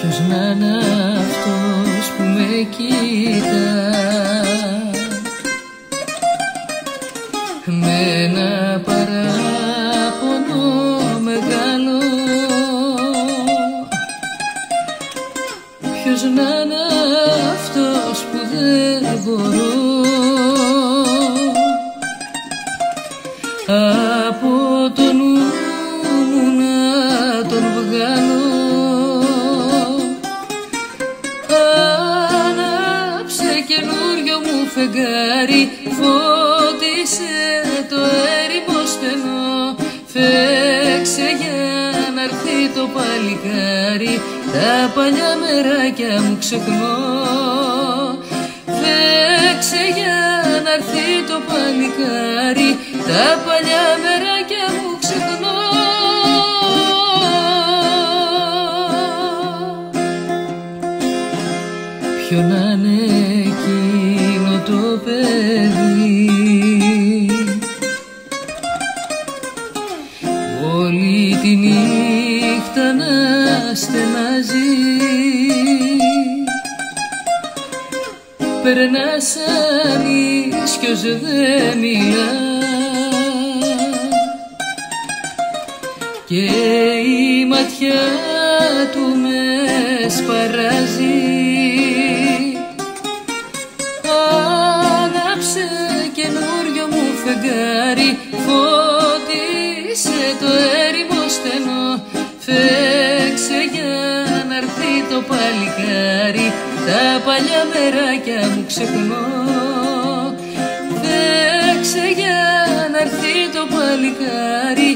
Ποιος να είναι αυτός που με κοίτα; Με ένα παράπονο μεγάλο. Ποιος να είναι αυτός που δεν μπορώ; Από το νου καινούριο μου φεγγάρι φώτισε το έρημο στενό. Φέξε για να έρθει το παλικάρι τα παλιά μεράκια μου ξεχνώ. Φέξε για να έρθει το παλικάρι τα παλιά μεράκια μου ξεχνώ. Ποιο να είναι εκείνο το παιδί. Όλη τη νύχτα να στενάζει Περνά σαν ίσκιος δεν μιλά. Και η ματιά του μες σπαράζει φεγγάρι φώτισε το έρημο στενό. Φέξε για να έρθει το παλικάρι. Τα παλιά μεράκια μου ξεχνώ. Φέξε για να έρθει το παλικάρι.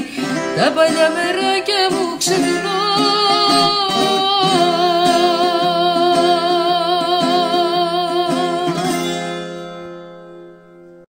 Τα παλιά μεράκια μου ξεχνώ